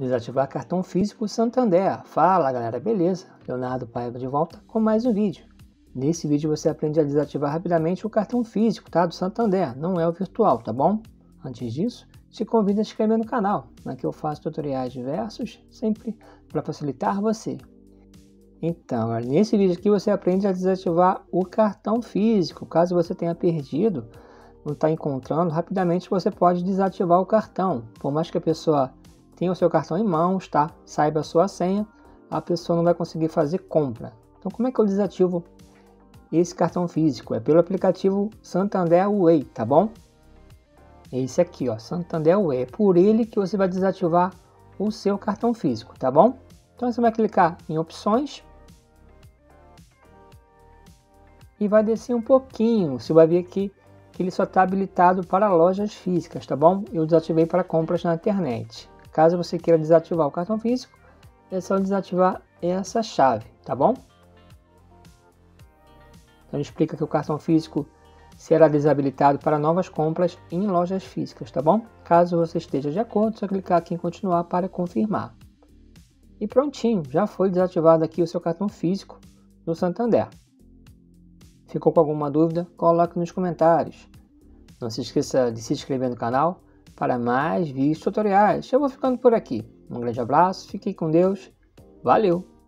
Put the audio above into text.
Desativar cartão físico Santander. Fala galera, beleza? Leonardo Paiva de volta com mais um vídeo. Nesse vídeo você aprende a desativar rapidamente o cartão físico tá? do Santander, não é o virtual, tá bom? Antes disso, te convido a se inscrever no canal, aqui eu faço tutoriais diversos, sempre para facilitar você. Então, nesse vídeo aqui você aprende a desativar o cartão físico. Caso você tenha perdido, não está encontrando, rapidamente você pode desativar o cartão. Por mais que a pessoa tenha o seu cartão em mãos, tá? Saiba a sua senha, a pessoa não vai conseguir fazer compra. Então como é que eu desativo esse cartão físico? É pelo aplicativo Santander Way, tá bom? É esse aqui, ó, Santander Way. É por ele que você vai desativar o seu cartão físico, tá bom? Então você vai clicar em opções e vai descer um pouquinho. Você vai ver que, que ele só está habilitado para lojas físicas, tá bom? Eu desativei para compras na internet. Caso você queira desativar o cartão físico, é só desativar essa chave, tá bom? Então explica que o cartão físico será desabilitado para novas compras em lojas físicas, tá bom? Caso você esteja de acordo, é só clicar aqui em continuar para confirmar. E prontinho, já foi desativado aqui o seu cartão físico do Santander. Ficou com alguma dúvida? Coloque nos comentários. Não se esqueça de se inscrever no canal para mais vídeos tutoriais. Eu vou ficando por aqui. Um grande abraço, fique com Deus. Valeu!